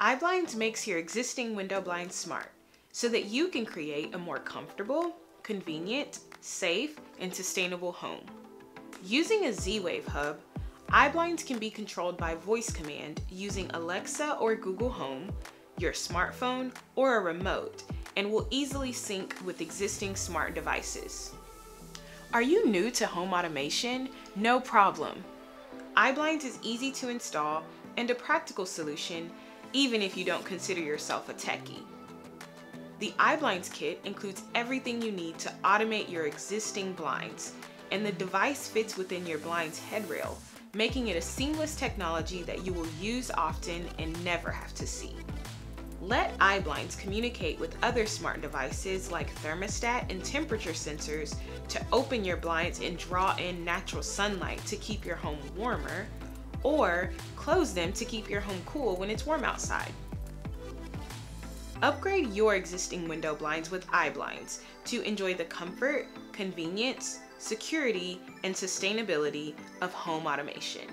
iBlinds makes your existing window blinds smart so that you can create a more comfortable, convenient, safe, and sustainable home. Using a Z-Wave hub, iBlinds can be controlled by voice command using Alexa or Google Home, your smartphone, or a remote, and will easily sync with existing smart devices. Are you new to home automation? No problem. iBlinds is easy to install and a practical solution even if you don't consider yourself a techie. The iBlinds kit includes everything you need to automate your existing blinds, and the device fits within your blind's headrail, making it a seamless technology that you will use often and never have to see. Let iBlinds communicate with other smart devices like thermostat and temperature sensors to open your blinds and draw in natural sunlight to keep your home warmer, or close them to keep your home cool when it's warm outside. Upgrade your existing window blinds with iBlinds to enjoy the comfort, convenience, security, and sustainability of home automation.